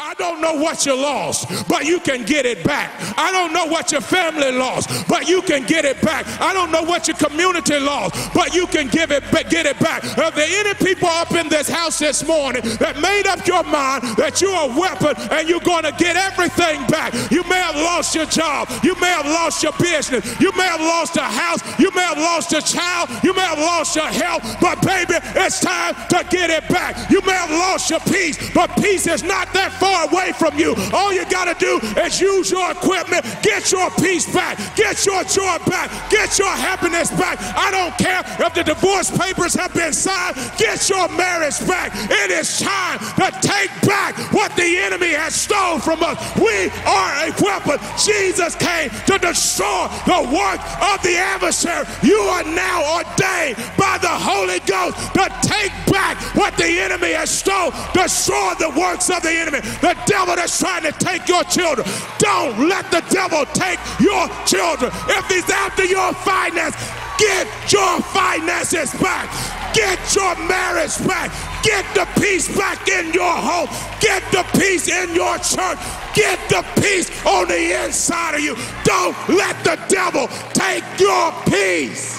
I don't know what you lost, but you can get it back. I don't know what your family lost, but you can get it back. I don't know what your community lost, but you can give it get it back. Are there any people up in this house this morning that made up your mind that you're a weapon and you're going to get everything back? You may have lost your job, you may have lost your business, you may have lost a house, you may have lost a child, you may have lost your health, but baby, it's time to get it back. You may have lost your peace, but peace is not that far away from you. All you got to do is use your equipment, get your peace back, get your joy back, get your happiness back. I don't care if the divorce papers have been signed, get your marriage back. It is time to take back what the enemy has stolen from us. We are a weapon. Jesus came to destroy the work of the adversary. You are now ordained by the Holy Ghost to take back what enemy has stolen, destroy the works of the enemy. The devil that's trying to take your children. Don't let the devil take your children. If he's after your finance, get your finances back. Get your marriage back. Get the peace back in your home. Get the peace in your church. Get the peace on the inside of you. Don't let the devil take your peace.